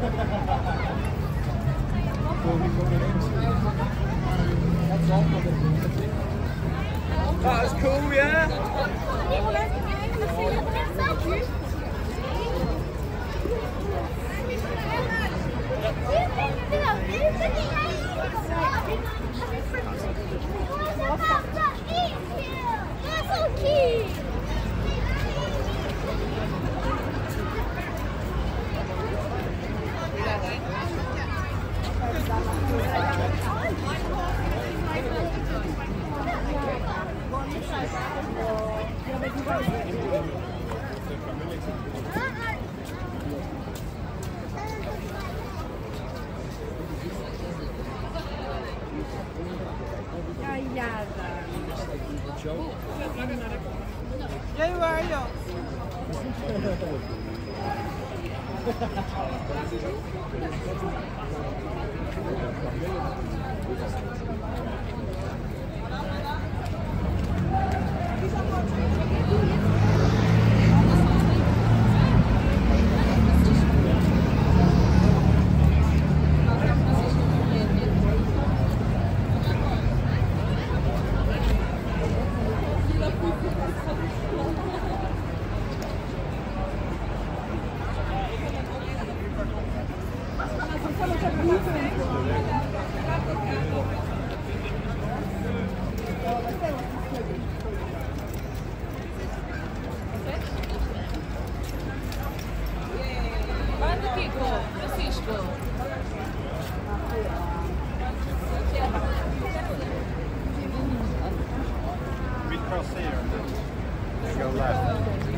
That was cool, yeah? 耶娃，你好。Cross here go left.